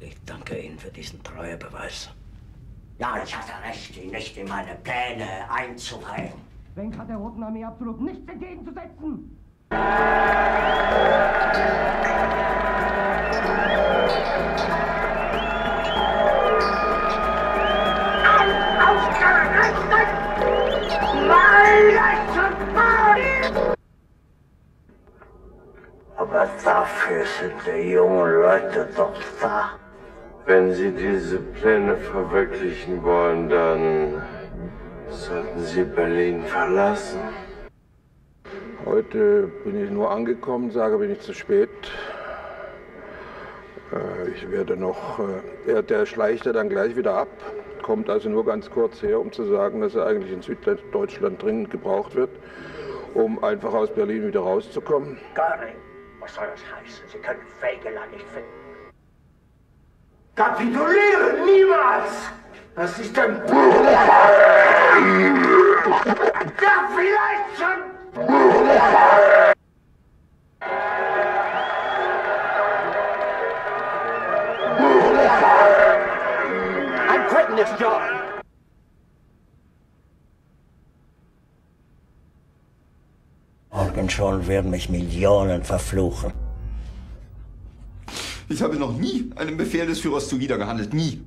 Ich danke Ihnen für diesen Treuebeweis. Ja, ich hatte recht, ihn nicht in meine Pläne einzuweihen. Wenk hat der Roten Armee absolut nichts entgegenzusetzen. Aber dafür sind die jungen Leute doch da. Wenn Sie diese Pläne verwirklichen wollen, dann sollten Sie Berlin verlassen. Heute bin ich nur angekommen, sage, bin ich zu spät. Äh, Ich werde noch, äh, der, der schleicht ja dann gleich wieder ab, kommt also nur ganz kurz her, um zu sagen, dass er eigentlich in Süddeutschland dringend gebraucht wird, um einfach aus Berlin wieder rauszukommen. Göring, was soll das heißen? Sie können Wegeland nicht finden. Kapitulieren niemals! Das ist ein... Ja, vielleicht schon! I'm quitting this job. Morgen schon werden mich Millionen verfluchen. Ich habe noch nie einem Befehl des Führers zuwider gehandelt. Nie.